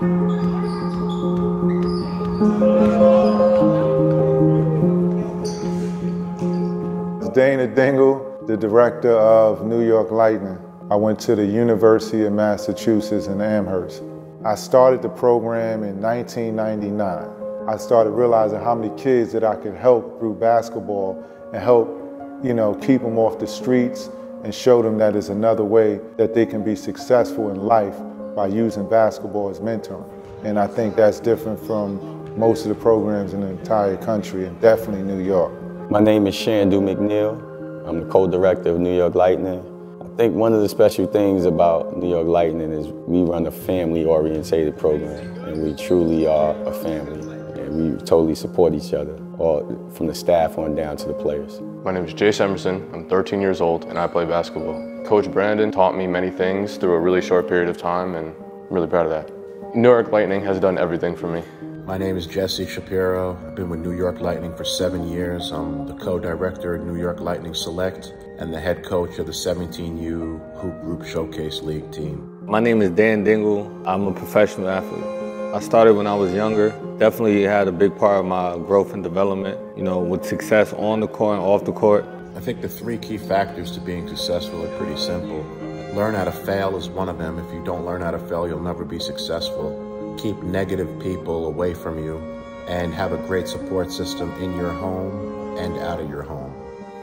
Dana Dingle, the director of New York Lightning. I went to the University of Massachusetts in Amherst. I started the program in 1999. I started realizing how many kids that I could help through basketball and help, you know, keep them off the streets and show them that there's another way that they can be successful in life by using basketball as mentoring. And I think that's different from most of the programs in the entire country and definitely New York. My name is Shandu McNeil. I'm the co-director of New York Lightning. I think one of the special things about New York Lightning is we run a family-orientated program, and we truly are a family, and we totally support each other, all from the staff on down to the players. My name is Jace Emerson. I'm 13 years old, and I play basketball. Coach Brandon taught me many things through a really short period of time, and I'm really proud of that. New York Lightning has done everything for me. My name is Jesse Shapiro. I've been with New York Lightning for seven years. I'm the co-director of New York Lightning Select and the head coach of the 17U Hoop Group Showcase League team. My name is Dan Dingle. I'm a professional athlete. I started when I was younger. Definitely had a big part of my growth and development, you know, with success on the court and off the court. I think the three key factors to being successful are pretty simple. Learn how to fail is one of them. If you don't learn how to fail, you'll never be successful keep negative people away from you, and have a great support system in your home and out of your home.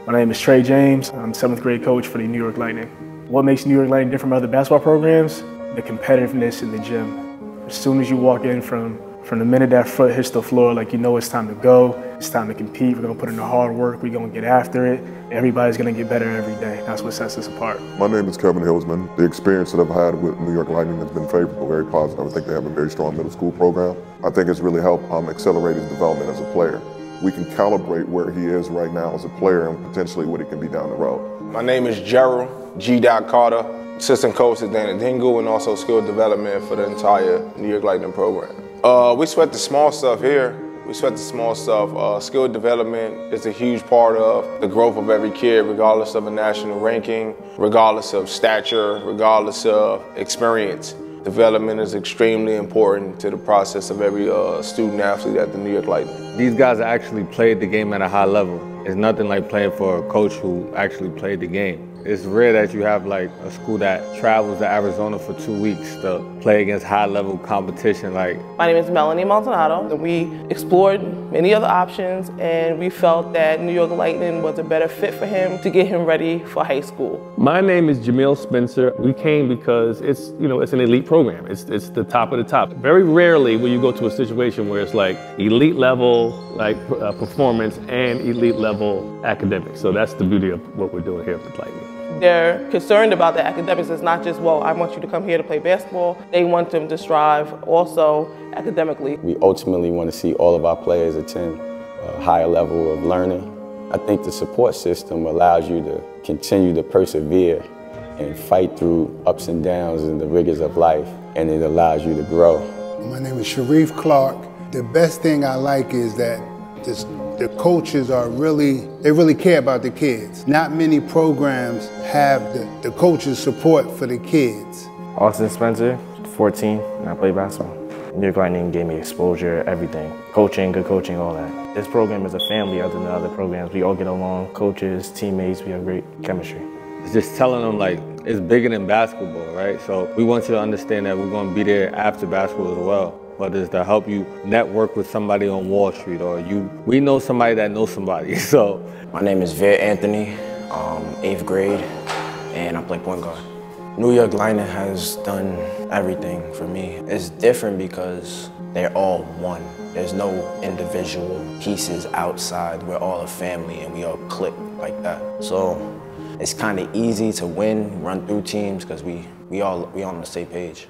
My name is Trey James. I'm seventh grade coach for the New York Lightning. What makes New York Lightning different from other basketball programs? The competitiveness in the gym. As soon as you walk in from from the minute that foot hits the floor, like you know it's time to go, it's time to compete, we're gonna put in the hard work, we're gonna get after it. Everybody's gonna get better every day. That's what sets us apart. My name is Kevin Hillsman. The experience that I've had with New York Lightning has been favorable, very positive. I think they have a very strong middle school program. I think it's really helped um, accelerate his development as a player. We can calibrate where he is right now as a player and potentially what he can be down the road. My name is Gerald G. Carter, assistant coach at Dana Dingle and also skill development for the entire New York Lightning program. Uh, we sweat the small stuff here. We sweat the small stuff. Uh, skill development is a huge part of the growth of every kid, regardless of a national ranking, regardless of stature, regardless of experience. Development is extremely important to the process of every uh, student athlete at the New York Lightning. These guys actually played the game at a high level. It's nothing like playing for a coach who actually played the game. It's rare that you have like a school that travels to Arizona for two weeks to play against high level competition. Like my name is Melanie Maldonado. We explored many other options and we felt that New York Lightning was a better fit for him to get him ready for high school. My name is Jamil Spencer. We came because it's you know it's an elite program. It's it's the top of the top. Very rarely will you go to a situation where it's like elite level like uh, performance and elite level academics. So that's the beauty of what we're doing here at the Lightning. They're concerned about the academics. It's not just, well, I want you to come here to play basketball. They want them to strive also academically. We ultimately want to see all of our players attend a higher level of learning. I think the support system allows you to continue to persevere and fight through ups and downs and the rigors of life, and it allows you to grow. My name is Sharif Clark. The best thing I like is that this the coaches are really, they really care about the kids. Not many programs have the, the coaches' support for the kids. Austin Spencer, 14, and I play basketball. New York Lightning gave me exposure, everything. Coaching, good coaching, all that. This program is a family other than the other programs. We all get along, coaches, teammates, we have great chemistry. It's just telling them like, it's bigger than basketball, right? So we want you to understand that we're gonna be there after basketball as well whether it's to help you network with somebody on Wall Street or you, we know somebody that knows somebody, so. My name is Veer Anthony, um, eighth grade, and I play point guard. New York Lightning has done everything for me. It's different because they're all one. There's no individual pieces outside. We're all a family and we all click like that. So it's kind of easy to win, run through teams because we, we all we all on the same page.